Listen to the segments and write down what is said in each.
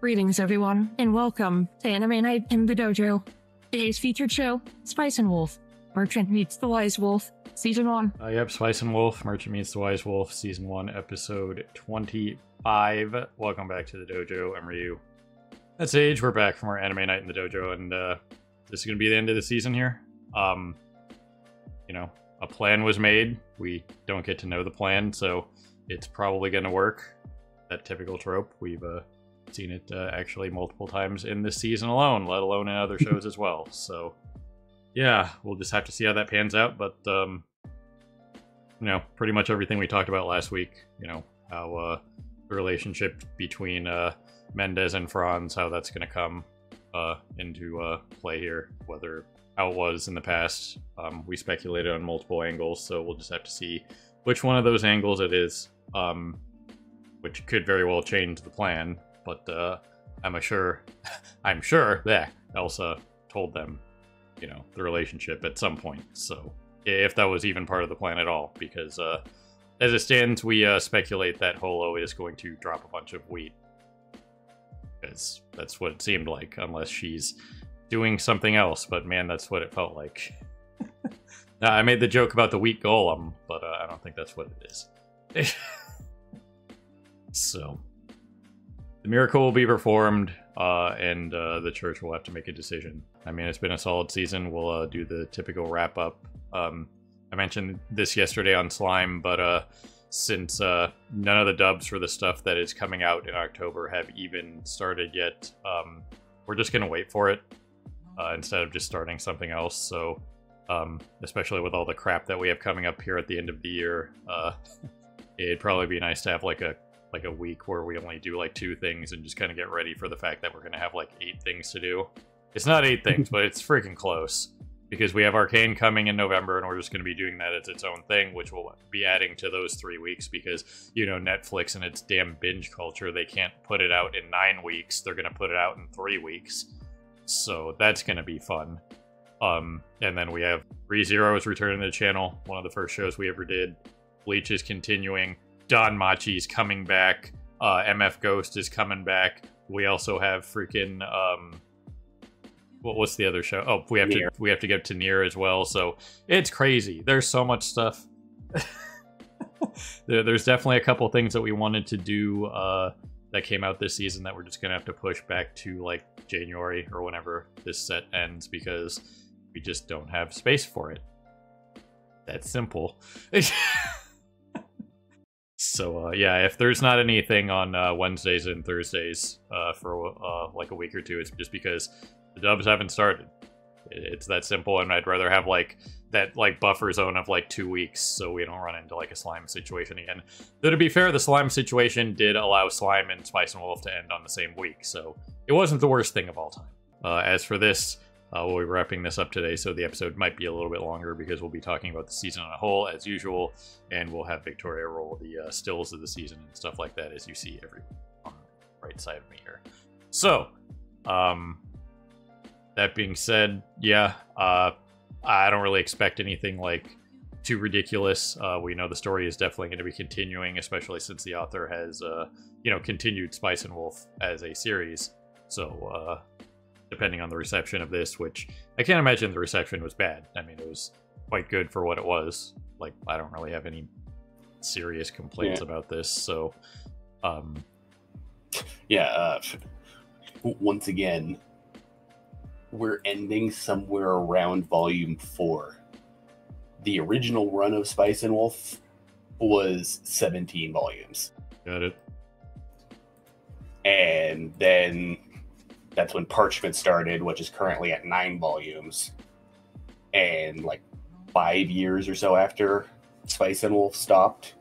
Greetings, everyone, and welcome to Anime Night in the Dojo. Today's featured show, Spice and Wolf. Merchant meets the Wise Wolf, Season 1. Uh, yep, Spice and Wolf, Merchant Meets the Wise Wolf, Season 1, Episode 25. Welcome back to the dojo. I'm Ryu. That's Age. We're back from our anime night in the dojo, and uh, this is going to be the end of the season here. Um, you know, a plan was made. We don't get to know the plan, so it's probably going to work. That typical trope. We've uh, seen it uh, actually multiple times in this season alone, let alone in other shows as well. So, yeah, we'll just have to see how that pans out. But, um, you know, pretty much everything we talked about last week, you know, how uh, the relationship between uh, Mendez and Franz, how that's going to come uh, into uh, play here, whether how it was in the past. Um, we speculated on multiple angles, so we'll just have to see which one of those angles it is, um, which could very well change the plan but uh, I'm sure, I'm sure that Elsa told them, you know, the relationship at some point. So if that was even part of the plan at all, because uh, as it stands, we uh, speculate that Holo is going to drop a bunch of wheat, because that's what it seemed like, unless she's doing something else. But man, that's what it felt like. now, I made the joke about the wheat golem, but uh, I don't think that's what it is. so the miracle will be performed, uh, and uh, the church will have to make a decision. I mean, it's been a solid season. We'll uh, do the typical wrap up. Um, I mentioned this yesterday on Slime, but uh, since uh, none of the dubs for the stuff that is coming out in October have even started yet, um, we're just going to wait for it uh, instead of just starting something else. So, um, especially with all the crap that we have coming up here at the end of the year, it'd probably be nice to have like a like a week where we only do like two things and just kind of get ready for the fact that we're going to have like eight things to do. It's not eight things, but it's freaking close because we have Arcane coming in November and we're just going to be doing that as its own thing, which will be adding to those three weeks because, you know, Netflix and its damn binge culture, they can't put it out in nine weeks. They're going to put it out in three weeks. So that's going to be fun. Um, and then we have ReZero is returning to the channel, one of the first shows we ever did. Bleach is continuing. DanMachi is coming back. Uh, MF Ghost is coming back. We also have freaking um, what what's the other show? Oh, we have Nier. to we have to get to Nier as well. So it's crazy. There's so much stuff. there, there's definitely a couple things that we wanted to do uh, that came out this season that we're just gonna have to push back to like January or whenever this set ends because we just don't have space for it. That's simple. So uh, yeah, if there's not anything on uh, Wednesdays and Thursdays uh, for uh, like a week or two, it's just because the dubs haven't started. It's that simple, and I'd rather have like that like buffer zone of like two weeks so we don't run into like a slime situation again. Though to be fair, the slime situation did allow slime and Spice and Wolf to end on the same week, so it wasn't the worst thing of all time. Uh, as for this, uh, we'll be wrapping this up today, so the episode might be a little bit longer because we'll be talking about the season on a whole as usual, and we'll have Victoria roll the uh, stills of the season and stuff like that as you see every on the right side of me here. So, um, that being said, yeah, uh, I don't really expect anything like too ridiculous. Uh, we know the story is definitely going to be continuing, especially since the author has, uh, you know, continued Spice and Wolf as a series. So, uh, depending on the reception of this, which I can't imagine the reception was bad. I mean, it was quite good for what it was. Like, I don't really have any serious complaints yeah. about this. So, um, yeah. Uh, once again, we're ending somewhere around volume four. The original run of Spice and Wolf was 17 volumes. Got it. And then that's when Parchment started, which is currently at nine volumes. And like five years or so after Spice and Wolf stopped,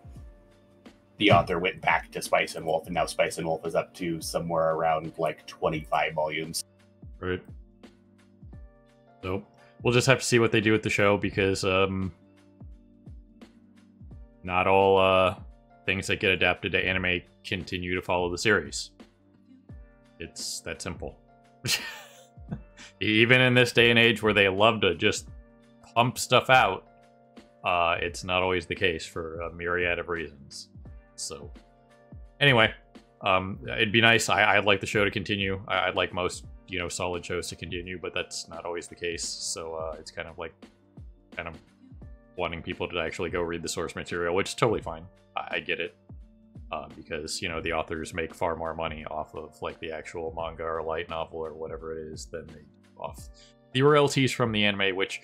the author went back to Spice and Wolf, and now Spice and Wolf is up to somewhere around like 25 volumes. Right. So we'll just have to see what they do with the show because um, not all uh, things that get adapted to anime continue to follow the series. It's that simple. Even in this day and age where they love to just pump stuff out, uh, it's not always the case for a myriad of reasons. So, anyway, Um, it'd be nice. I, I'd like the show to continue. I, I'd like most, you know, solid shows to continue, but that's not always the case. So uh, it's kind of like, kind of wanting people to actually go read the source material, which is totally fine. I, I get it. Uh, because you know the authors make far more money off of like the actual manga or light novel or whatever it is than they off the royalties from the anime, which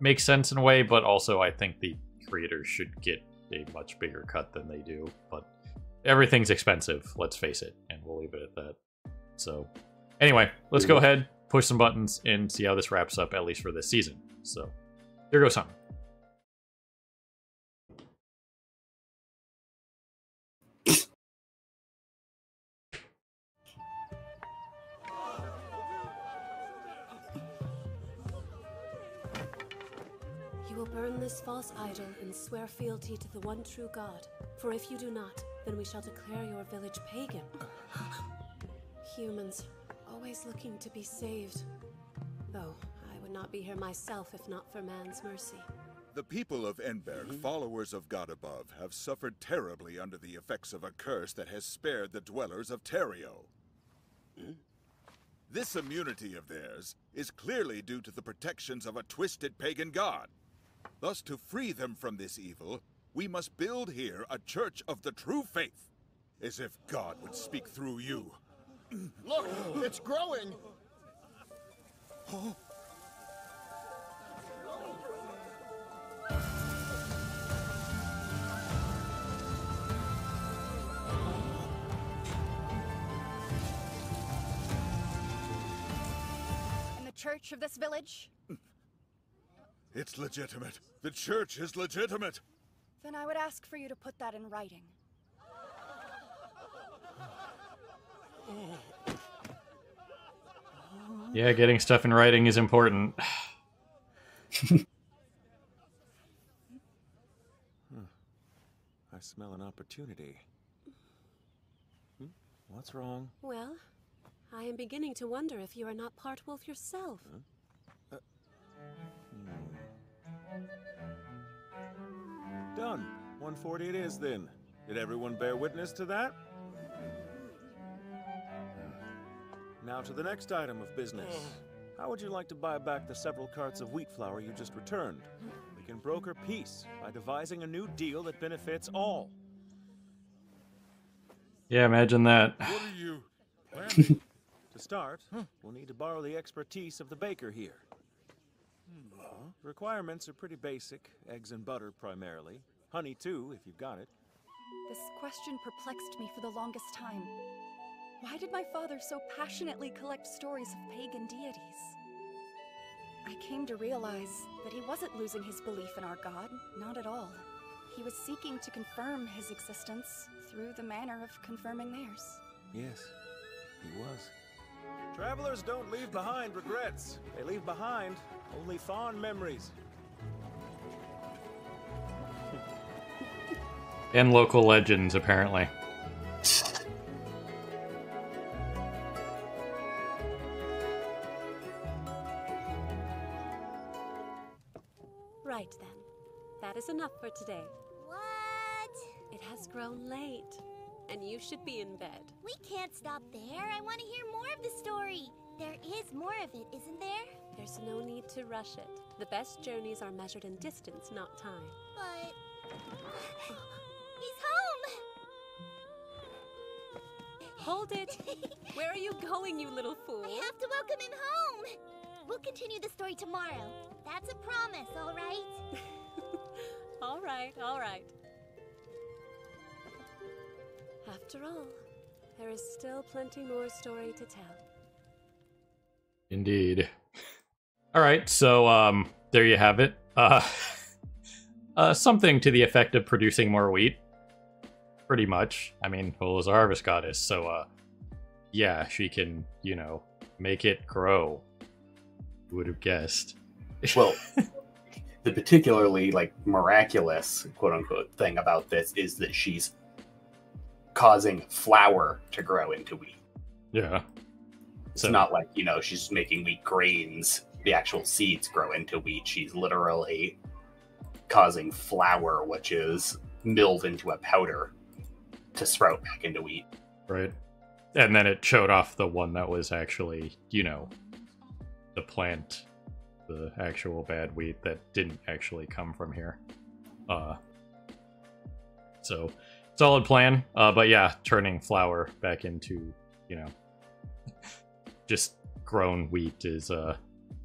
makes sense in a way, but also I think the creators should get a much bigger cut than they do. But everything's expensive, let's face it, and we'll leave it at that. So, anyway, let's go ahead, push some buttons, and see how this wraps up, at least for this season. So, here goes something. This false idol and swear fealty to the one true God. For if you do not, then we shall declare your village pagan. Humans, always looking to be saved. Though, I would not be here myself if not for man's mercy. The people of Enberg, mm-hmm. followers of God above, have suffered terribly under the effects of a curse that has spared the dwellers of Tereo. Mm-hmm. This immunity of theirs is clearly due to the protections of a twisted pagan god. Thus, to free them from this evil, we must build here a church of the true faith. As if God would speak through you. Look, it's growing. In the church of this village? It's legitimate. The church is legitimate. Then I would ask for you to put that in writing. Yeah, getting stuff in writing is important. I smell an opportunity. Hmm? What's wrong? Well, I am beginning to wonder if you are not part wolf yourself. Done. 140 it is then. Did everyone bear witness to that? Now to the next item of business. How would you like to buy back the several carts of wheat flour you just returned? We can broker peace by devising a new deal that benefits all. Yeah, imagine that. What are you? To start, we'll need to borrow the expertise of the baker here. The requirements are pretty basic eggs and butter primarily. Honey, too, if you've got it. This question perplexed me for the longest time. Why did my father so passionately collect stories of pagan deities? I came to realize that he wasn't losing his belief in our god, not at all. He was seeking to confirm his existence through the manner of confirming theirs. Yes, he was. Travelers don't leave behind regrets. They leave behind only fond memories. And local legends, apparently. Right then. That is enough for today. What? It has grown late, and you should be in bed. We can't stop there. I want to hear more of the story. There is more of it, isn't there? There's no need to rush it. The best journeys are measured in distance, not time. But. Oh, Hold it! Where are you going, you little fool? I have to welcome him home! We'll continue the story tomorrow. That's a promise, all right? all right, all right. After all, there is still plenty more story to tell. Indeed. All right, so um, there you have it. Uh, uh, something to the effect of producing more wheat. Pretty much. I mean, Holo's a harvest goddess, so uh, yeah, she can, you know, make it grow. Who would have guessed? Well, the particularly like miraculous quote unquote thing about this is that she's causing flour to grow into wheat. Yeah. It's So- not like, you know, she's making wheat grains, the actual seeds grow into wheat. She's literally causing flour, which is milled into a powder, to sprout back into wheat. Right. And then it showed off the one that was actually, you know, the plant, the actual bad wheat that didn't actually come from here. Uh, so solid plan. Uh, but yeah, turning flour back into, you know, just grown wheat is uh,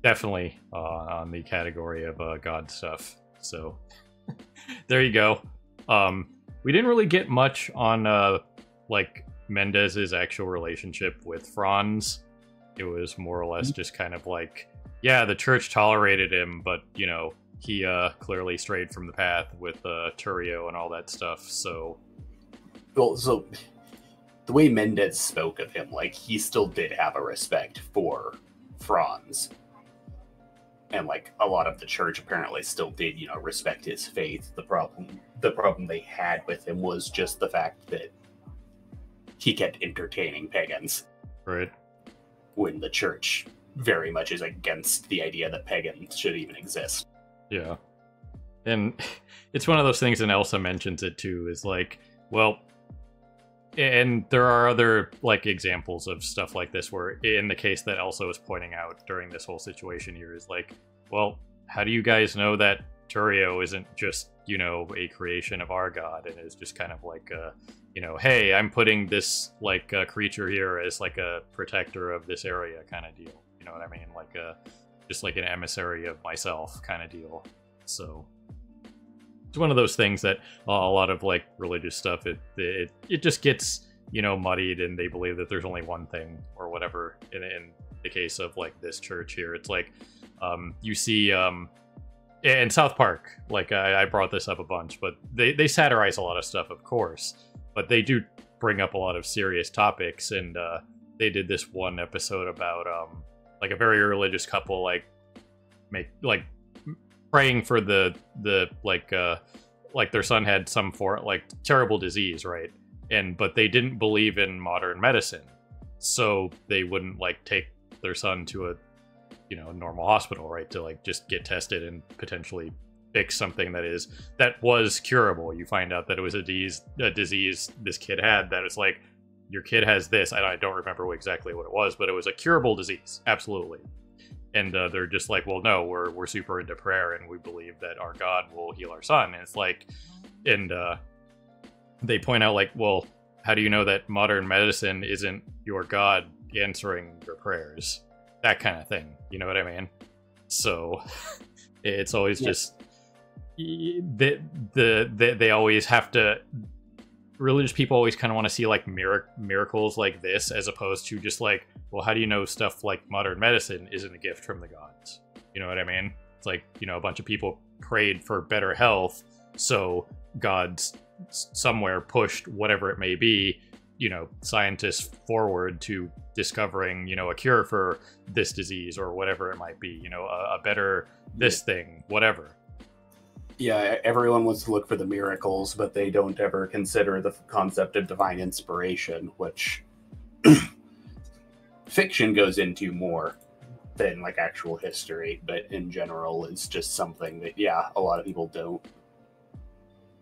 definitely uh, on the category of uh, God stuff. So there you go. Um, we didn't really get much on uh, like Mendez's actual relationship with Franz. It was more or less just kind of like, yeah, the church tolerated him, but you know, he uh, clearly strayed from the path with uh, Truyeo and all that stuff. So, well, so the way Mendez spoke of him, like he still did have a respect for Franz, and like a lot of the church apparently still did, you know, respect his faith. The problem, the problem they had with him was just the fact that he kept entertaining pagans. Right. When the church very much is against the idea that pagans should even exist. Yeah. And it's one of those things, and Elsa mentions it too, is like, well, and there are other like examples of stuff like this where in the case that Elsa was pointing out during this whole situation here is like, well, how do you guys know that Truyeo isn't just, you know, a creation of our god and is just kind of like a, you know, hey, I'm putting this like uh, creature here as like a protector of this area kind of deal. You know what I mean? Like a just like an emissary of myself kind of deal. So it's one of those things that uh, a lot of like religious stuff it it it just gets you know muddied and they believe that there's only one thing or whatever in, in the case of like this church here. It's like um, you see um, in south park like I, I brought this up a bunch but they, they satirize a lot of stuff of course but they do bring up a lot of serious topics and uh, they did this one episode about um, like a very religious couple like make like praying for the the like uh like their son had some for like terrible disease right? And but they didn't believe in modern medicine. So they wouldn't like take their son to a you know normal hospital right? To like just get tested and potentially fix something that is that was curable. You find out that it was a disease a disease this kid had that it's like your kid has this I don't remember exactly what it was but it was a curable disease. Absolutely and uh, they're just like, well, no, we're we're super into prayer, and we believe that our God will heal our son. And it's like, and uh, they point out like, well, how do you know that modern medicine isn't your God answering your prayers? That kind of thing. You know what I mean? So it's always yeah. just the, the the they always have to religious people always kind of want to see like mirac- miracles like this as opposed to just like well how do you know stuff like modern medicine isn't a gift from the gods? You know what i mean? It's like you know a bunch of people prayed for better health so gods somewhere pushed whatever it may be you know scientists forward to discovering you know a cure for this disease or whatever it might be you know a, a better this yeah. thing whatever yeah, everyone wants to look for the miracles, but they don't ever consider the concept of divine inspiration, which fiction goes into more than like actual history, but in general it's just something that yeah, a lot of people don't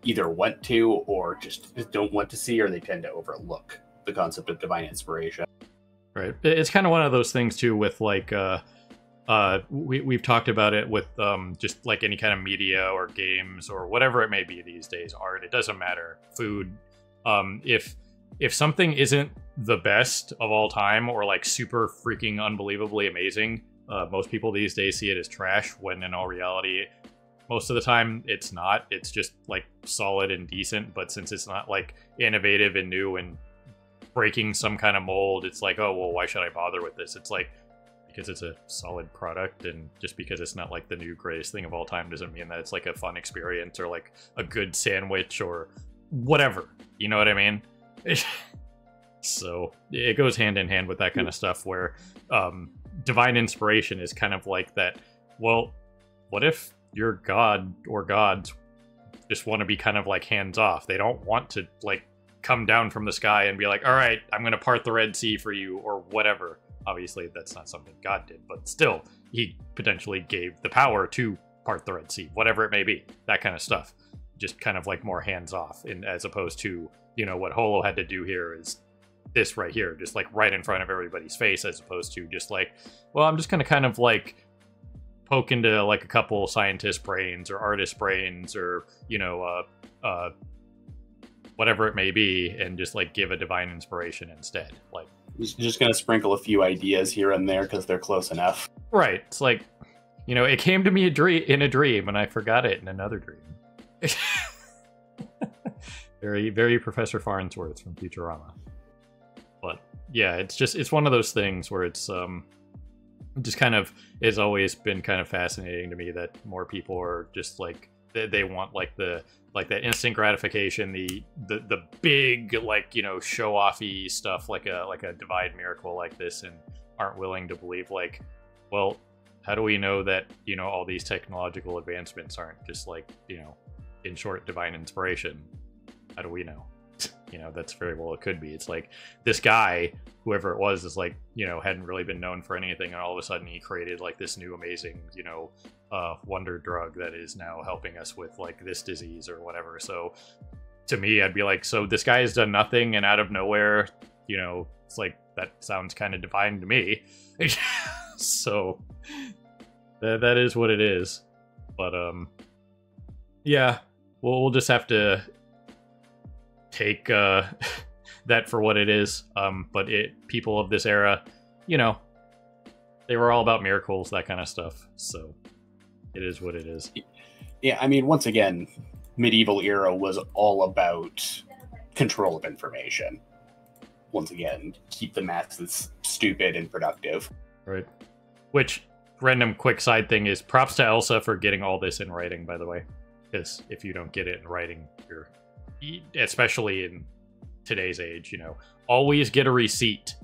either want to or just don't want to see or they tend to overlook the concept of divine inspiration. Right. It's kind of one of those things too with like uh uh, we, we've talked about it with um, just like any kind of media or games or whatever it may be these days art it doesn't matter food. Um, if if something isn't the best of all time or like super freaking unbelievably amazing uh, most people these days see it as trash when in all reality most of the time it's not. It's just like solid and decent but since it's not like innovative and new and breaking some kind of mold it's like oh well why should i bother with this? It's like because it's a solid product and just because it's not like the new greatest thing of all time doesn't mean that it's like a fun experience or like a good sandwich or whatever. You know what I mean? so it goes hand in hand with that kind of stuff where um, divine inspiration is kind of like that. Well, what if your god or gods just want to be kind of like hands off? They don't want to like come down from the sky and be like, all right, I'm going to part the Red Sea for you or whatever. Obviously, that's not something God did, but still, he potentially gave the power to part the Red Sea, whatever it may be, that kind of stuff. Just kind of like more hands off, as opposed to you know what Holo had to do here is this right here, just like right in front of everybody's face, as opposed to just like, well, I'm just gonna kind of like poke into like a couple scientist brains or artist brains or you know uh uh whatever it may be and just like give a divine inspiration instead like Just, just gonna sprinkle a few ideas here and there because they're close enough. right it's like you know it came to me a dream in a dream and i forgot it in another dream very very professor farnsworth from futurama but yeah it's just it's one of those things where it's um just kind of it's always been kind of fascinating to me that more people are just like they, they want like the like that instant gratification the the the big like you know show offy stuff like a like a divine miracle like this and aren't willing to believe like well how do we know that you know all these technological advancements aren't just like you know in short divine inspiration? How do we know? You know that's very well it could be. It's like this guy whoever it was is like you know hadn't really been known for anything and all of a sudden he created like this new amazing you know uh wonder drug that is now helping us with like this disease or whatever so to me i'd be like so this guy has done nothing and out of nowhere you know it's like that sounds kind of divine to me so that, that is what it is but um yeah we'll, we'll just have to take uh, that for what it is. Um, but it people of this era, you know, they were all about miracles, that kind of stuff. So it is what it is. Yeah, I mean, once again, medieval era was all about control of information. Once again, keep the masses stupid and productive. Right. Which random quick side thing is props to Elsa for getting all this in writing, by the way. Because if you don't get it in writing, you're especially in today's age, you know, always get a receipt.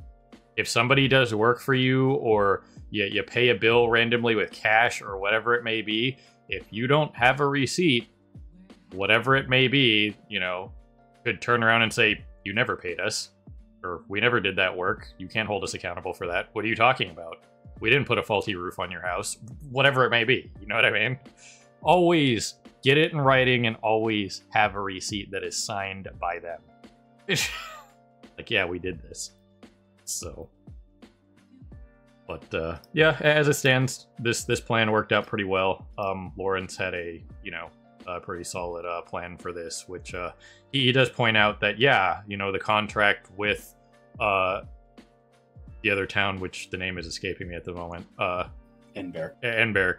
If somebody does work for you or you, you pay a bill randomly with cash or whatever it may be, if you don't have a receipt, whatever it may be, you know, could turn around and say, You never paid us, or We never did that work. You can't hold us accountable for that. What are you talking about? We didn't put a faulty roof on your house, whatever it may be. You know what I mean? Always get it in writing and always have a receipt that is signed by them. like, yeah, we did this. So, but uh, yeah, as it stands, this this plan worked out pretty well. Um, Lawrence had a you know a pretty solid uh, plan for this, which uh, he, he does point out that yeah, you know the contract with uh, the other town, which the name is escaping me at the moment, uh, Enberg. Enberg,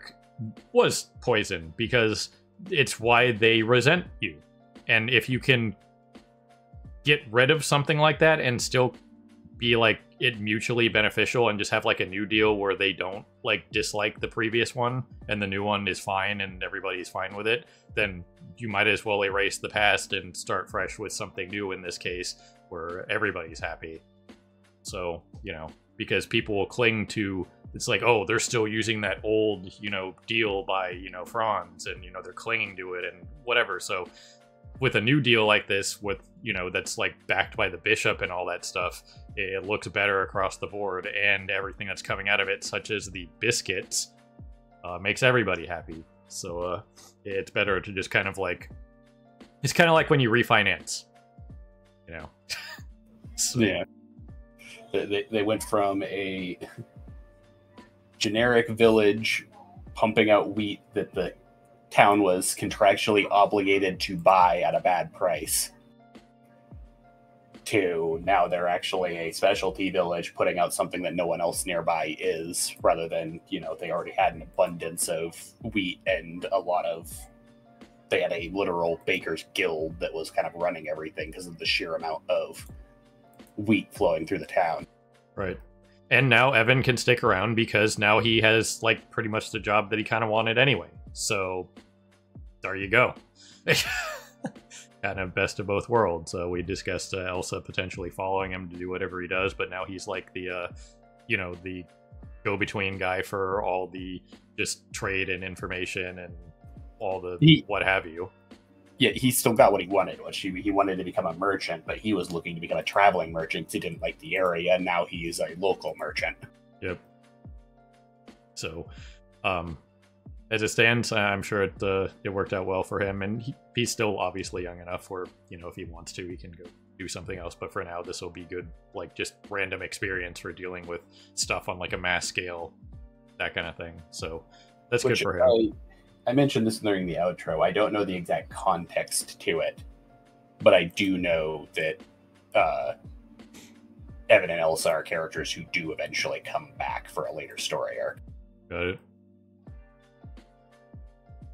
was poison because it's why they resent you. And if you can get rid of something like that and still be like it mutually beneficial and just have like a new deal where they don't like dislike the previous one and the new one is fine and everybody's fine with it, then you might as well erase the past and start fresh with something new in this case where everybody's happy. So, you know, because people will cling to it's like, oh, they're still using that old, you know, deal by, you know, Franz and, you know, they're clinging to it and whatever. So with a new deal like this, with, you know, that's like backed by the bishop and all that stuff, it looks better across the board and everything that's coming out of it, such as the biscuits, uh, makes everybody happy. So uh, it's better to just kind of like, it's kind of like when you refinance, you know? so, yeah. They, they went from a generic village pumping out wheat that the town was contractually obligated to buy at a bad price to now they're actually a specialty village putting out something that no one else nearby is rather than you know they already had an abundance of wheat and a lot of they had a literal baker's guild that was kind of running everything because of the sheer amount of wheat flowing through the town right and now Evan can stick around because now he has like pretty much the job that he kind of wanted anyway. So there you go. kind of best of both worlds. Uh, we discussed uh, Elsa potentially following him to do whatever he does, but now he's like the, uh, you know, the go-between guy for all the just trade and information and all the he, what have you yeah, he still got what he wanted, which he, he wanted to become a merchant, but he was looking to become a traveling merchant. He didn't like the area. And now he is a local merchant. Yep. So, um, as it stands, I'm sure it uh, it worked out well for him, and he, he's still obviously young enough where you know if he wants to, he can go do something else. But for now, this will be good, like just random experience for dealing with stuff on like a mass scale, that kind of thing. So that's Which good for him. I, I mentioned this during the outro. I don't know the exact context to it, but I do know that uh, Evan and Elsa are characters who do eventually come back for a later story arc. Got it.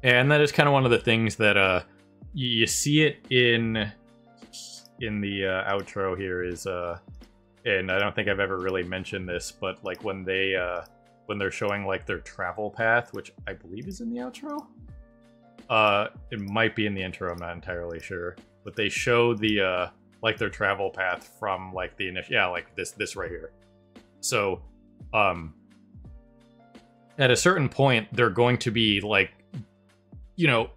And that is kind of one of the things that uh you, see it in in the uh, outro here is uh and I don't think I've ever really mentioned this, but like when they uh when they're showing like their travel path, which I believe is in the outro. Uh it might be in the intro, I'm not entirely sure. But they show the uh like their travel path from like the initial yeah, like this this right here. So um at a certain point they're going to be like you know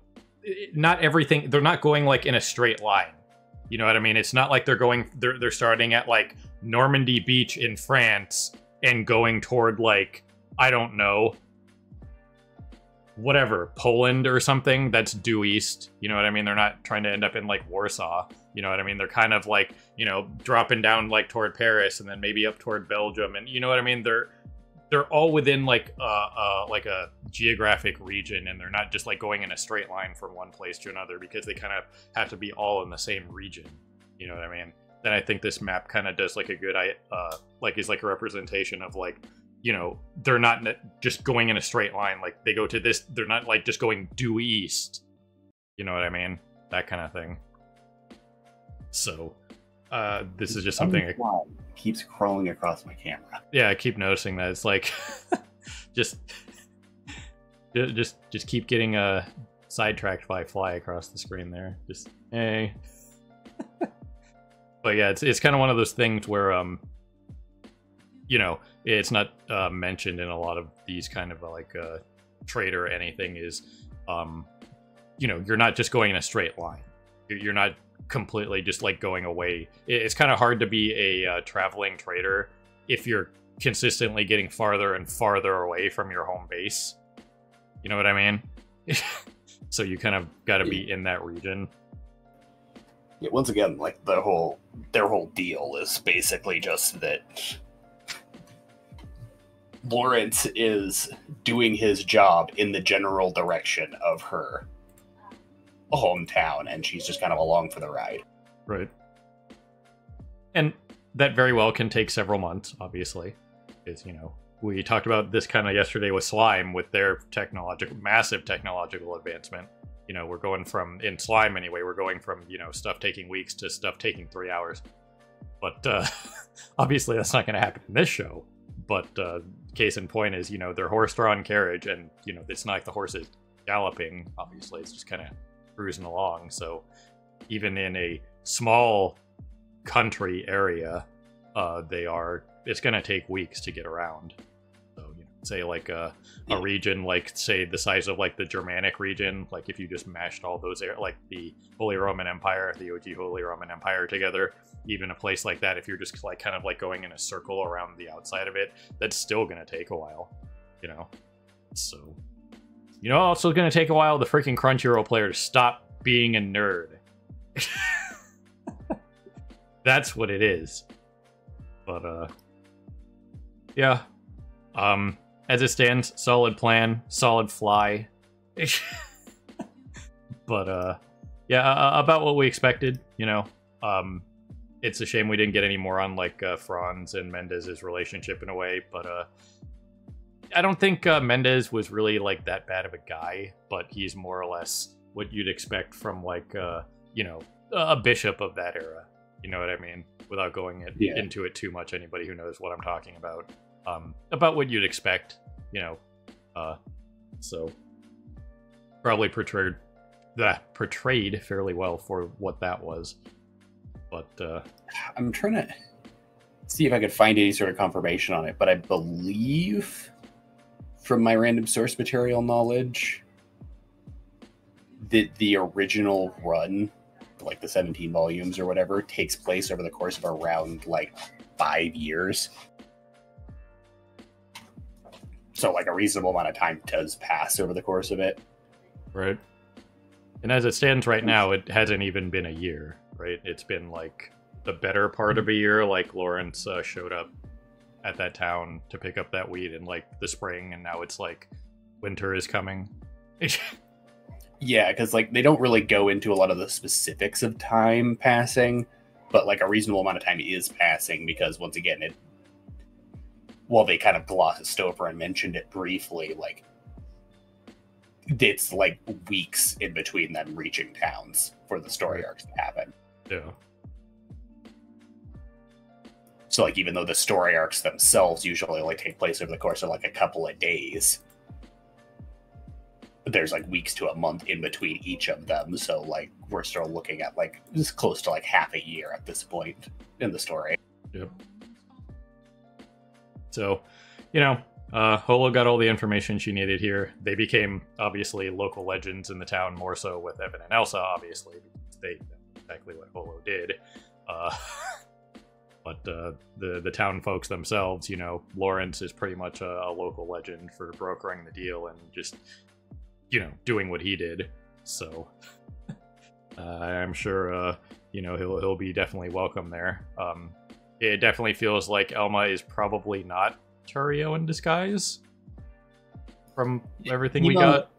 not everything they're not going like in a straight line. You know what i mean? It's not like they're going they're, they're starting at like normandy beach in france and going toward like i don't know whatever poland or something that's due east. You know what i mean? They're not trying to end up in like warsaw. You know what i mean? They're kind of like you know dropping down like toward paris and then maybe up toward belgium. And you know what i mean? They're they're all within like uh, uh like a geographic region and they're not just like going in a straight line from one place to another because they kind of have to be all in the same region. You know what i mean? Then i think this map kind of does like a good i uh like is like a representation of like you know they're not just going in a straight line. Like they go to this they're not like just going due east. You know what i mean? That kind of thing. So uh this is just something I- keeps crawling across my camera. yeah i keep noticing that. It's like just just just keep getting uh sidetracked by fly across the screen there. Just hey. But yeah it's, it's kind of one of those things where um you know it's not uh, mentioned in a lot of these kind of uh, like uh trade or anything is um you know you're not just going in a straight line. You're, you're not completely just like going away. It's kind of hard to be a uh, traveling trader if you're consistently getting farther and farther away from your home base. You know what i mean? So you kind of got to be in that region. Yeah, once again, like the whole their whole deal is basically just that Lawrence is doing his job in the general direction of her hometown, and she's just kind of along for the ride. Right. And that very well can take several months, obviously. Is you know, we talked about this kind of yesterday with Slime with their technological massive technological advancement. You know, we're going from in Slime anyway, we're going from, you know, stuff taking weeks to stuff taking 3 hours. But uh obviously that's not going to happen in this show. But uh case in point is, you know, their horse-drawn carriage and, you know, it's not like the horse is galloping, obviously. It's just kind of cruising along. So even in a small country area, uh, they are. It's going to take weeks to get around. So, you know, say like a, a region, like say the size of like the Germanic region, like if you just mashed all those, air, like the Holy Roman Empire, the OG Holy Roman Empire together, even a place like that, if you're just like kind of like going in a circle around the outside of it, that's still going to take a while, you know. So, you know, also going to take a while the freaking Crunchyroll player to stop being a nerd. That's what it is. But uh yeah. Um as it stands, solid plan, solid fly. but uh yeah, uh, about what we expected, you know. Um it's a shame we didn't get any more on like uh, Franz and Mendez's relationship in a way, but uh I don't think uh, Mendez was really like that bad of a guy, but he's more or less what you'd expect from like uh you know a bishop of that era. You know what I mean? Without going it, Yeah. into it too much, anybody who knows what I'm talking about, um, about what you'd expect, you know. Uh, so probably portrayed that portrayed fairly well for what that was. But uh, I'm trying to see if I could find any sort of confirmation on it, but I believe from my random source material knowledge that the original run, like the 17 volumes or whatever, takes place over the course of around like five years. So, like, a reasonable amount of time does pass over the course of it. right, and as it stands right now, it hasn't even been a year. Right, it's been like the better part of a year. Like Lawrence uh, showed up at that town to pick up that weed in like the spring, and now it's like winter is coming. Yeah, because like they don't really go into a lot of the specifics of time passing, but like a reasonable amount of time is passing because once again, it while they kind of glossed over and mentioned it briefly, like it's like weeks in between them reaching towns for the story arcs to happen. yeah. So like even though the story arcs themselves usually only take place over the course of like a couple of days, there's like weeks to a month in between each of them. So like we're still looking at like it's close to like half a year at this point in the story. Yep. So, you know, uh, Holo got all the information she needed here. They became obviously local legends in the town, more so with Evan and Elsa, obviously. They exactly what Holo did. Uh, but uh, the the town folks themselves, you know, Lawrence is pretty much a, a local legend for brokering the deal and just, you know, doing what he did. So, uh, I'm sure, uh, you know, he'll he'll be definitely welcome there. Um, it definitely feels like Elma is probably not Truyeo in disguise from everything we got.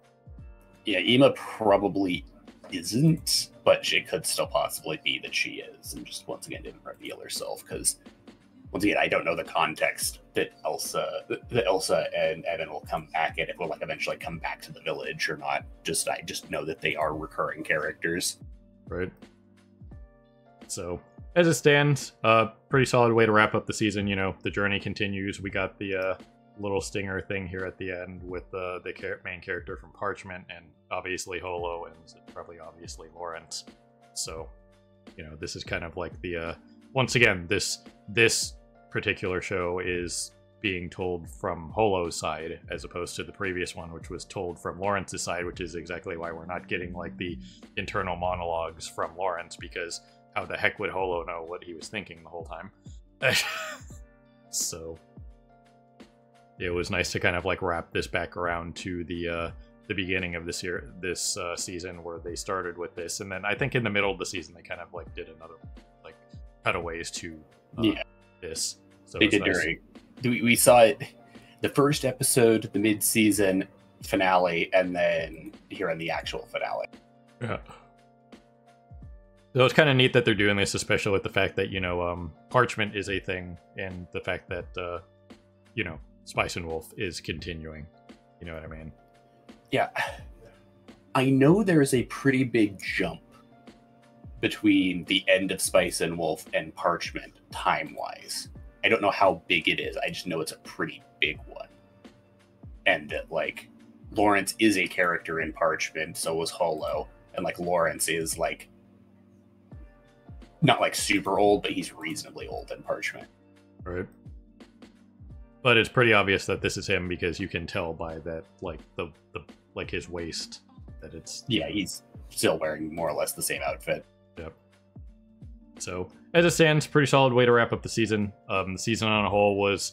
Yeah, Ema probably isn't, but she could still possibly be that she is, and just once again didn't reveal herself because once again I don't know the context that Elsa that Elsa and Evan will come back and it will like eventually come back to the village or not. Just I just know that they are recurring characters. Right. So, as it stands, uh, pretty solid way to wrap up the season. You know, the journey continues. We got the uh, little stinger thing here at the end with uh, the char- main character from Parchment, and obviously Holo, and probably obviously Lawrence. So, you know, this is kind of like the uh, once again this this particular show is being told from Holo's side as opposed to the previous one, which was told from Lawrence's side, which is exactly why we're not getting like the internal monologues from Lawrence because how the heck would Holo know what he was thinking the whole time? so it was nice to kind of like wrap this back around to the uh the beginning of this year this uh, season where they started with this and then I think in the middle of the season they kind of like did another like cutaways to uh, Yeah. this. So they did nice. during we, we saw it the first episode, the mid season finale, and then here in the actual finale. Yeah. So it's kind of neat that they're doing this, especially with the fact that you know um, parchment is a thing, and the fact that uh, you know Spice and Wolf is continuing. You know what I mean? Yeah. I know there is a pretty big jump between the end of Spice and Wolf and Parchment time wise. I don't know how big it is. I just know it's a pretty big one. And that, like, Lawrence is a character in Parchment, so was Holo. And, like, Lawrence is, like, not like super old, but he's reasonably old in Parchment. Right. But it's pretty obvious that this is him because you can tell by that, like the the like his waist, that it's Yeah, he's still wearing more or less the same outfit. Yep. So as it stands, pretty solid way to wrap up the season. Um, the season on a whole was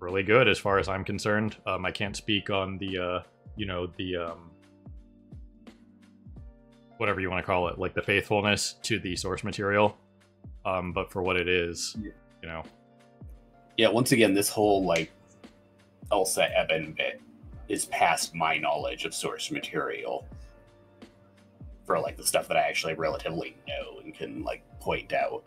really good as far as I'm concerned. Um, I can't speak on the uh, you know the um, whatever you want to call it, like the faithfulness to the source material. Um, but for what it is, Yeah. you know, yeah, once again, this whole like Elsa Eben bit is past my knowledge of source material for like the stuff that I actually relatively know and can like point out.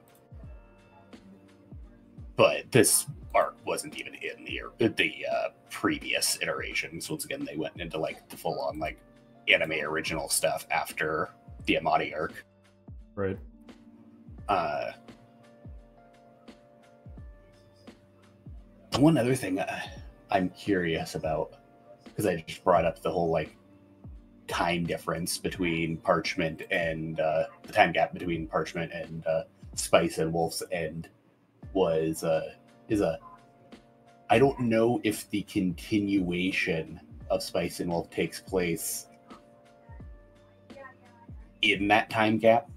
But this arc wasn't even in the the uh, previous iterations. Once again, they went into like the full on like anime original stuff after the Amati arc. right? Uh, one other thing uh, I'm curious about because I just brought up the whole like time difference between Parchment and uh, the time gap between Parchment and uh, Spice and Wolf's End was uh, is a I don't know if the continuation of Spice and Wolf takes place in that time gap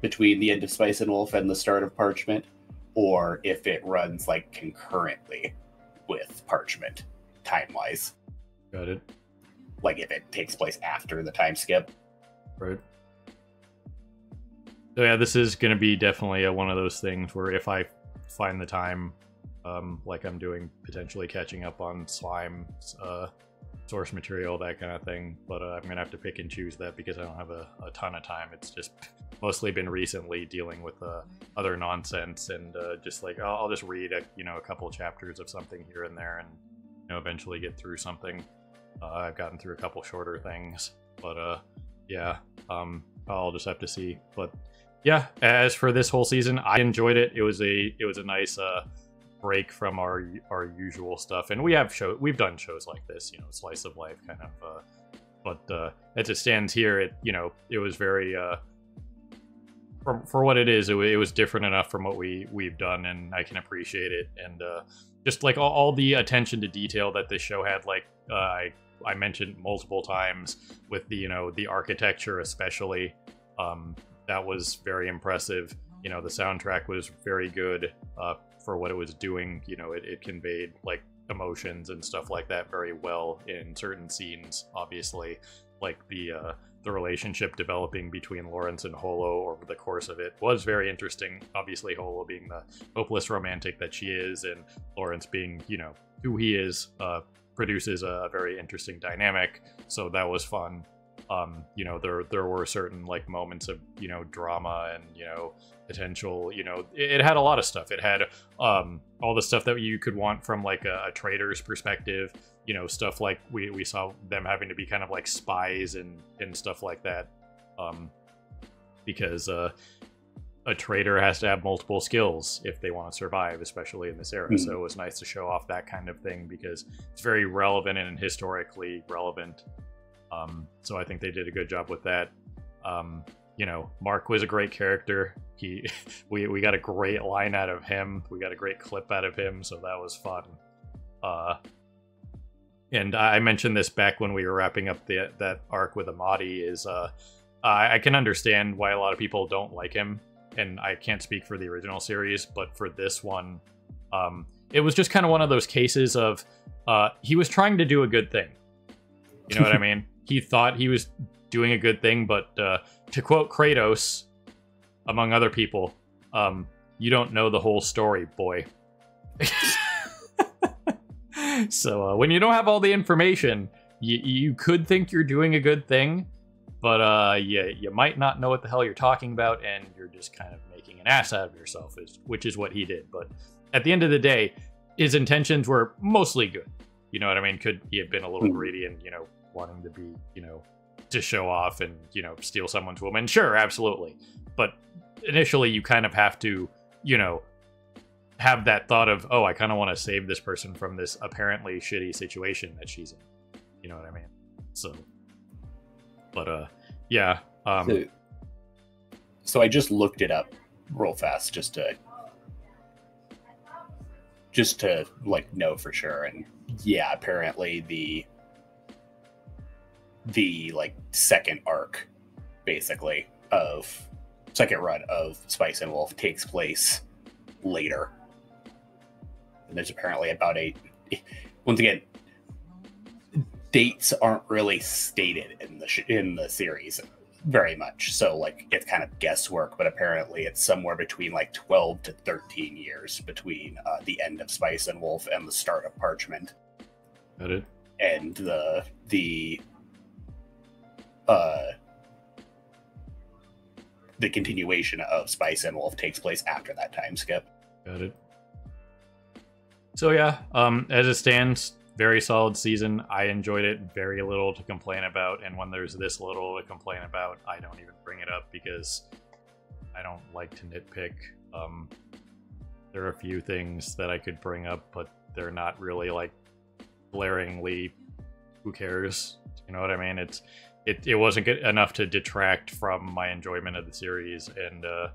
between the end of Spice and Wolf and the start of Parchment, or if it runs like concurrently with Parchment time wise. Got it. Like if it takes place after the time skip. Right. So yeah, this is going to be definitely a, one of those things where if I find the time, um, like I'm doing, potentially catching up on slime, uh, source material, that kind of thing. But uh, I'm gonna have to pick and choose that because I don't have a, a ton of time. It's just mostly been recently dealing with uh, other nonsense and uh, just like I'll, I'll, just read a you know a couple chapters of something here and there and you know eventually get through something. Uh, I've gotten through a couple shorter things, but uh, yeah, um, I'll just have to see. But yeah, as for this whole season, I enjoyed it. It was a it was a nice uh, break from our our usual stuff. And we have show we've done shows like this, you know, slice of life kind of. Uh, but uh, as it stands here, it you know it was very uh, for for what it is. It, it was different enough from what we we've done, and I can appreciate it. And uh, just like all, all the attention to detail that this show had, like uh, I I mentioned multiple times with the you know the architecture especially. Um, that was very impressive. You know, the soundtrack was very good. Uh, for what it was doing. You know, it, it conveyed like emotions and stuff like that very well in certain scenes. Obviously, like the uh, the relationship developing between Lawrence and Holo over the course of it was very interesting. Obviously, Holo being the hopeless romantic that she is, and Lawrence being you know who he is, uh, produces a very interesting dynamic. So that was fun. Um, you know, there there were certain like moments of you know drama and you know potential. You know, it, it had a lot of stuff. It had um, all the stuff that you could want from like a, a trader's perspective. You know, stuff like we, we saw them having to be kind of like spies and and stuff like that. Um, because uh, a trader has to have multiple skills if they want to survive, especially in this era. Mm-hmm. So it was nice to show off that kind of thing because it's very relevant and historically relevant. Um, so I think they did a good job with that. Um, you know, Mark was a great character. He, we, we got a great line out of him. We got a great clip out of him, so that was fun. Uh, and I mentioned this back when we were wrapping up the, that arc with Amati. Is uh, I, I can understand why a lot of people don't like him, and I can't speak for the original series, but for this one, um, it was just kind of one of those cases of uh, he was trying to do a good thing. You know what I mean? He thought he was doing a good thing, but uh, to quote Kratos, among other people, um, you don't know the whole story, boy. so uh, when you don't have all the information, you, you could think you're doing a good thing, but uh, you, you might not know what the hell you're talking about, and you're just kind of making an ass out of yourself, is, which is what he did. But at the end of the day, his intentions were mostly good. You know what I mean? Could he have been a little hmm. greedy and, you know, wanting to be, you know, to show off and you know steal someone's woman. Sure absolutely. But initially you kind of have to you know have that thought of oh i kind of want to save this person from this apparently shitty situation that she's in. You know what i mean? So but uh yeah um so, so i just looked it up real fast just to just to like know for sure. And yeah apparently the the like second arc, basically of second run of Spice and Wolf takes place later. And there's apparently about a once again dates aren't really stated in the sh- in the series very much. So like it's kind of guesswork, but apparently it's somewhere between like 12 to 13 years between uh, the end of Spice and Wolf and the start of Parchment. Got it. And the the uh, the continuation of Spice and Wolf takes place after that time skip. Got it. So yeah, um, as it stands, very solid season. I enjoyed it. Very little to complain about, and when there's this little to complain about, I don't even bring it up because I don't like to nitpick. Um, there are a few things that I could bring up, but they're not really like glaringly. Who cares? You know what I mean? It's it, it wasn't good enough to detract from my enjoyment of the series and uh,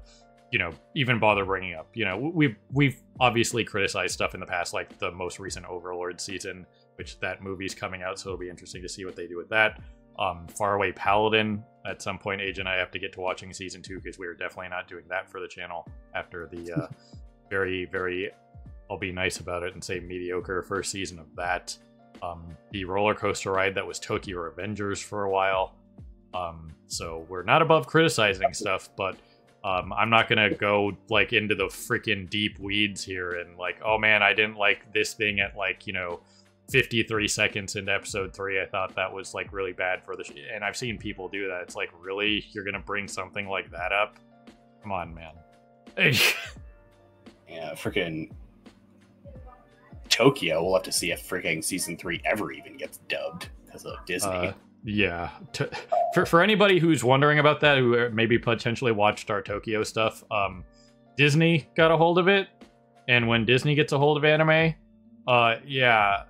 you know even bother bringing up you know we've we've obviously criticized stuff in the past like the most recent overlord season which that movie's coming out so it'll be interesting to see what they do with that. Um faraway paladin at some point age and i have to get to watching season two because we are definitely not doing that for the channel after the uh, very very i'll be nice about it and say mediocre first season of that um, the roller coaster ride that was Tokyo Revengers for a while. Um, so we're not above criticizing stuff, but Um, I'm not gonna go like into the freaking deep weeds here and like, oh man, I didn't like this thing at like you know 53 seconds into episode three. I thought that was like really bad for the. Sh-. And I've seen people do that. It's like, really, you're gonna bring something like that up? Come on, man. yeah, freaking Tokyo. We'll have to see if freaking season three ever even gets dubbed because of Disney. Uh, yeah. For for anybody who's wondering about that, who maybe potentially watched our Tokyo stuff, um, Disney got a hold of it, and when Disney gets a hold of anime, uh, yeah,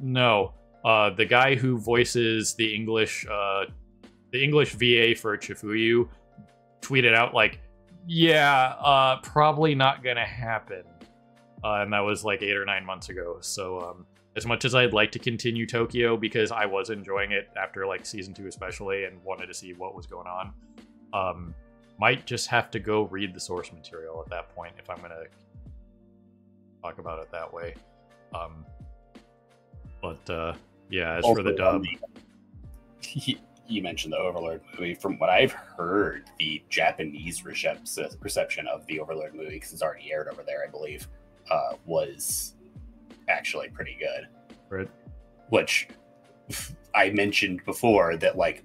no, uh, the guy who voices the English, uh, the English VA for Chifuyu, tweeted out like, yeah, uh, probably not gonna happen, uh, and that was like eight or nine months ago. So, um, as much as I'd like to continue Tokyo because I was enjoying it after like season two especially and wanted to see what was going on, um, might just have to go read the source material at that point if I'm gonna talk about it that way. Um, but uh, yeah, as also, for the dub, you mentioned the Overlord movie. From what I've heard, the Japanese reception of the Overlord movie, because it's already aired over there, I believe, uh, was actually pretty good. Right. Which I mentioned before that like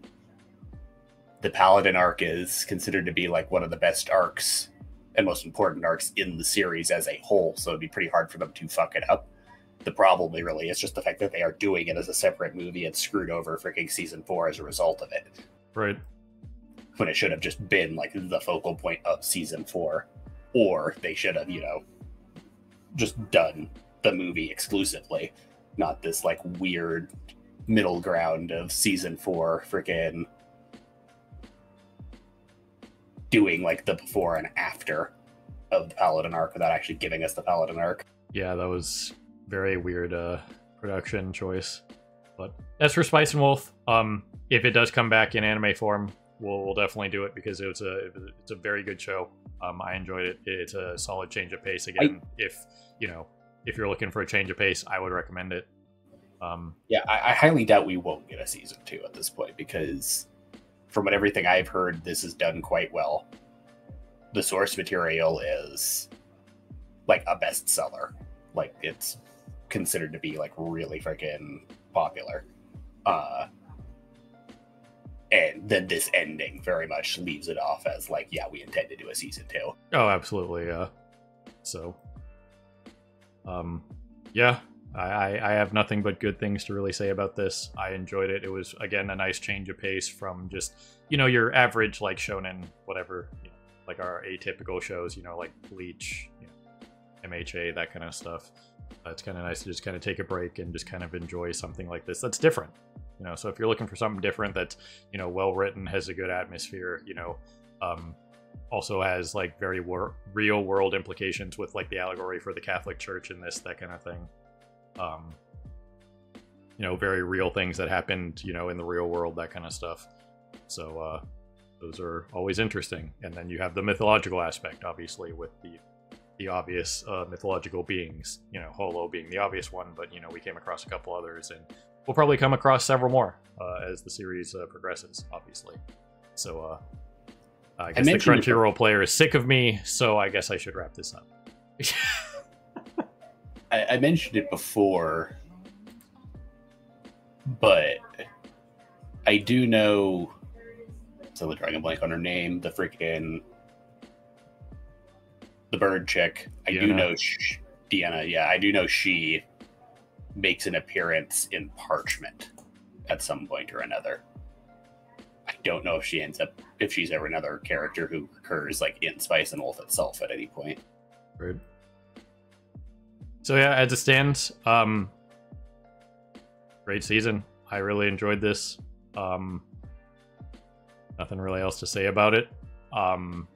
the Paladin arc is considered to be like one of the best arcs and most important arcs in the series as a whole. So it'd be pretty hard for them to fuck it up. The problem really is just the fact that they are doing it as a separate movie and screwed over freaking season four as a result of it. Right. When it should have just been like the focal point of season four. Or they should have, you know, just done the movie exclusively, not this like weird middle ground of season four freaking doing like the before and after of the Paladin arc without actually giving us the Paladin arc. Yeah, that was very weird uh production choice. But as for Spice and Wolf, um, if it does come back in anime form, we'll, we'll definitely do it because it was a it's a very good show. Um, I enjoyed it. It's a solid change of pace again. I, if you know if you're looking for a change of pace, I would recommend it. Um, yeah, I, I highly doubt we won't get a season two at this point because, from what everything I've heard, this is done quite well. The source material is like a bestseller. Like it's considered to be like really freaking popular. Uh, and then this ending very much leaves it off as like, yeah, we intend to do a season two. Oh, absolutely, yeah. So um, yeah, I, I have nothing but good things to really say about this. I enjoyed it. It was again a nice change of pace from just you know your average like shonen whatever, you know, like our atypical shows. You know like Bleach, you know, MHA, that kind of stuff. Uh, it's kind of nice to just kind of take a break and just kind of enjoy something like this that's different. You know, so if you're looking for something different that's you know well written, has a good atmosphere, you know, um, also has like very wor- real world implications with like the allegory for the Catholic Church and this that kind of thing. Um, you know, very real things that happened, you know, in the real world, that kind of stuff. So uh, those are always interesting. And then you have the mythological aspect, obviously, with the the obvious uh, mythological beings. You know, Holo being the obvious one, but you know, we came across a couple others, and we'll probably come across several more uh, as the series uh, progresses, obviously. So uh, I guess I the Crunchyroll player is sick of me, so I guess I should wrap this up. I, I mentioned it before, but I do know. So the dragon blank on her name, the freaking the bird chick. I Diana. do know she, Diana. Yeah, I do know she makes an appearance in Parchment at some point or another. I don't know if she ends up if she's ever another character who recurs like in Spice and Wolf itself at any point. Right. So yeah, as it stands, um, great season. I really enjoyed this. Um, nothing really else to say about it. Um,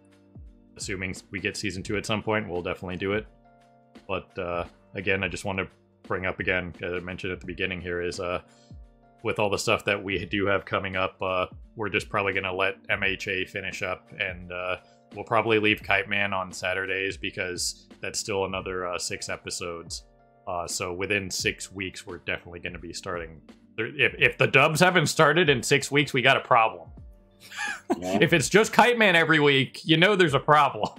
assuming we get season two at some point, we'll definitely do it. But uh, again, I just want to bring up again, as I mentioned at the beginning here, is uh, with all the stuff that we do have coming up, uh, we're just probably going to let MHA finish up, and uh, we'll probably leave Kite Man on Saturdays because that's still another uh, six episodes. Uh, so within six weeks, we're definitely going to be starting. If, if the dubs haven't started in six weeks, we got a problem. Yeah. If it's just Kite Man every week, you know there's a problem.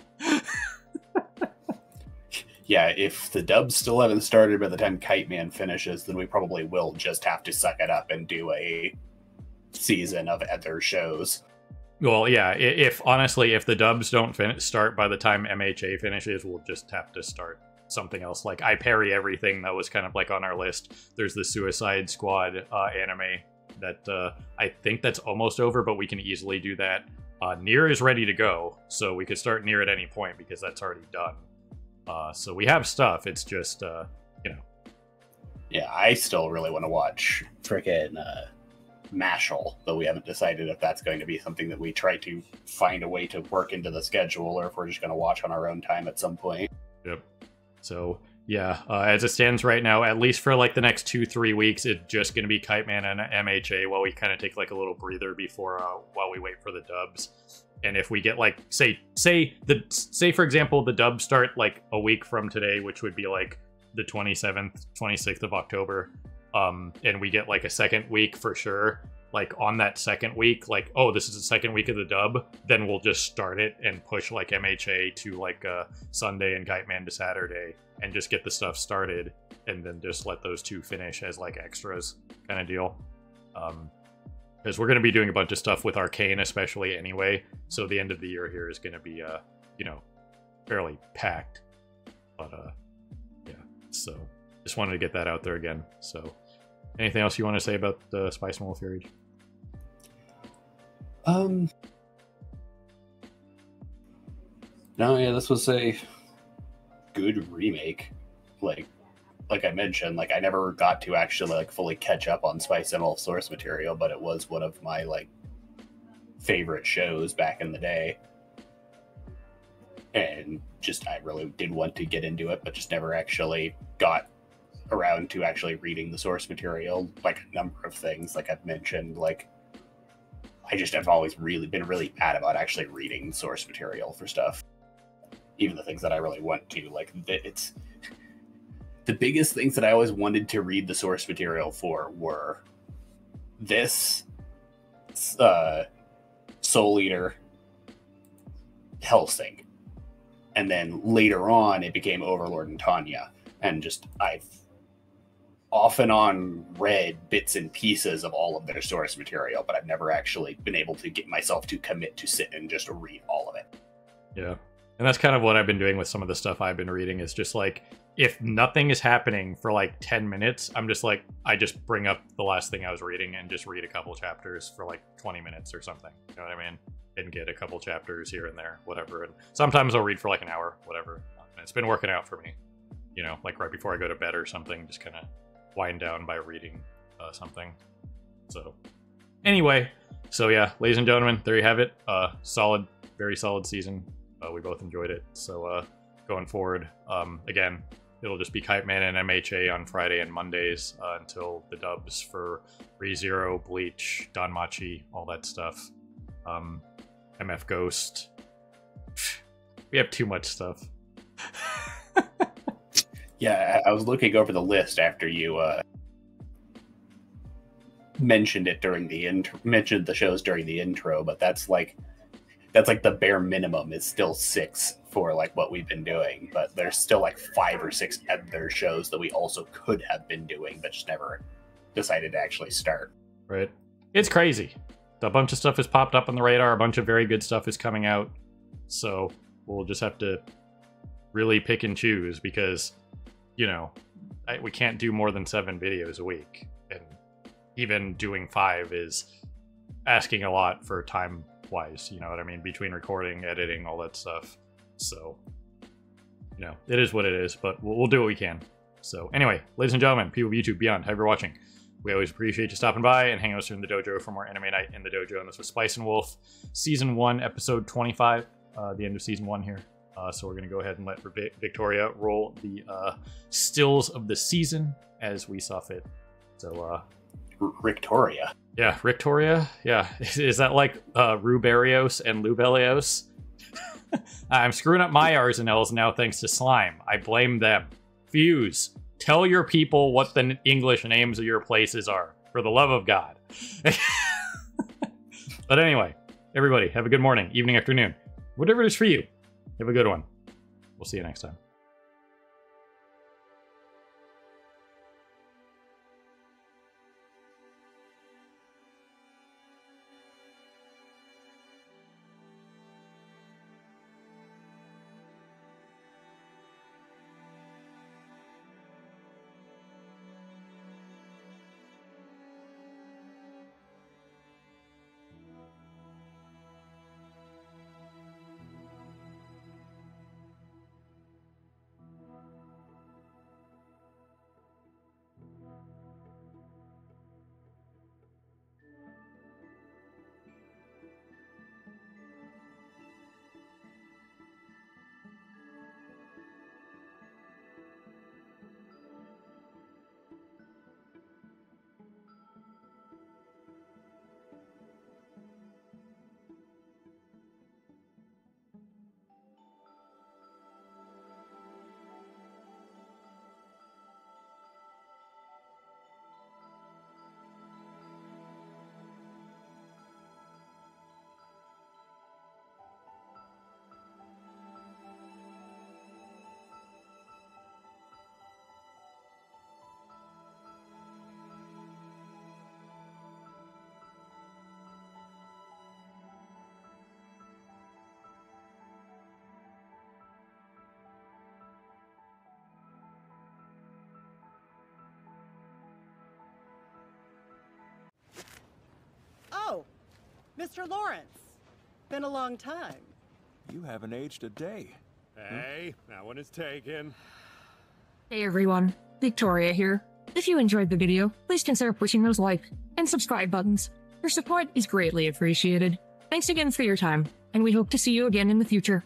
yeah, if the dubs still haven't started by the time Kite Man finishes, then we probably will just have to suck it up and do a season of other shows. Well, yeah. i- If honestly, if the dubs don't fin- start by the time MHA finishes, we'll just have to start something else. Like I parry everything that was kind of like on our list. There's the Suicide Squad uh, anime that uh, I think that's almost over, but we can easily do that. Uh, Nier is ready to go, so we could start Nier at any point because that's already done. Uh, so we have stuff. It's just uh, you know, Yeah, I still really want to watch frickin' uh, Mashle, though we haven't decided if that's going to be something that we try to find a way to work into the schedule or if we're just going to watch on our own time at some point. Yep. So yeah, uh, as it stands right now, at least for like the next two three weeks, it's just going to be Kite Man and MHA while we kind of take like a little breather before uh, while we wait for the dubs. And if we get like say say the say for example the dubs start like a week from today, which would be like the twenty seventh, twenty sixth of October, um, and we get like a second week for sure. Like on that second week, like oh this is the second week of the dub, then we'll just start it and push like MHA to like uh, Sunday and Kite Man to Saturday, and just get the stuff started, and then just let those two finish as like extras kind of deal. Um, because we're going to be doing a bunch of stuff with Arcane, especially anyway. So the end of the year here is going to be, uh, you know, fairly packed. But uh, yeah. So just wanted to get that out there again. So anything else you want to say about the Spice Wolf here? Um. No, yeah, this was a good remake. Like, like I mentioned, like I never got to actually like fully catch up on Spice and all source material, but it was one of my like favorite shows back in the day. And just I really did want to get into it, but just never actually got around to actually reading the source material. Like a number of things, like I've mentioned, like I just have always really been really bad about actually reading source material for stuff. Even the things that I really want to, like it's the biggest things that I always wanted to read the source material for were this uh Soul Eater Hellsing. And then later on it became Overlord and Tanya. And just I've off and on read bits and pieces of all of their source material, but I've never actually been able to get myself to commit to sit and just read all of it. Yeah. And that's kind of what I've been doing with some of the stuff I've been reading is just like if nothing is happening for like 10 minutes, I'm just like I just bring up the last thing I was reading and just read a couple chapters for like 20 minutes or something. You know what I mean? And get a couple chapters here and there, whatever. And sometimes I'll read for like an hour, whatever. It's been working out for me. You know, like right before I go to bed or something, just kind of wind down by reading uh, something. So, anyway, so yeah, ladies and gentlemen, there you have it. Uh, solid, very solid season. Uh, we both enjoyed it. So, uh, going forward, um, again, it'll just be Kite Man and MHA on Friday and Mondays uh, until the dubs for ReZero, Bleach, Danmachi, all that stuff. Um, MF Ghost. We have too much stuff. Yeah, I was looking over the list after you uh, mentioned it during the intro, mentioned the shows during the intro, but that's like that's like the bare minimum is still six for like what we've been doing, but there's still like five or six other shows that we also could have been doing, but just never decided to actually start. right? It's crazy. A bunch of stuff has popped up on the radar. A bunch of very good stuff is coming out. So we'll just have to really pick and choose because, you know, I, we can't do more than seven videos a week. And even doing five is asking a lot for time wise. You know what I mean? Between recording, editing, all that stuff. So, you know, it is what it is, but we'll, we'll do what we can. So, anyway, ladies and gentlemen, people of YouTube, beyond, however you're watching, we always appreciate you stopping by and hanging out us in the dojo for more anime night in the dojo. And this was Spice and Wolf, season one, episode 25, uh, the end of season one here. Uh, so we're going to go ahead and let Victoria roll the uh, stills of the season as we saw fit. So, uh, Victoria. yeah, Victoria. Yeah, is that like uh, Ruberios and Lubelios? I'm screwing up my R's and L's now thanks to Slime. I blame them. Fuse, tell your people what the English names of your places are, for the love of God. but anyway, everybody, have a good morning, evening, afternoon, whatever it is for you. Have a good one. We'll see you next time. Mr. Lawrence. Been a long time. You haven't aged a day. Hmm? Hey, that one is taken. Hey everyone, Victoria here. If you enjoyed the video, please consider pushing those like and subscribe buttons. Your support is greatly appreciated. Thanks again for your time, and we hope to see you again in the future.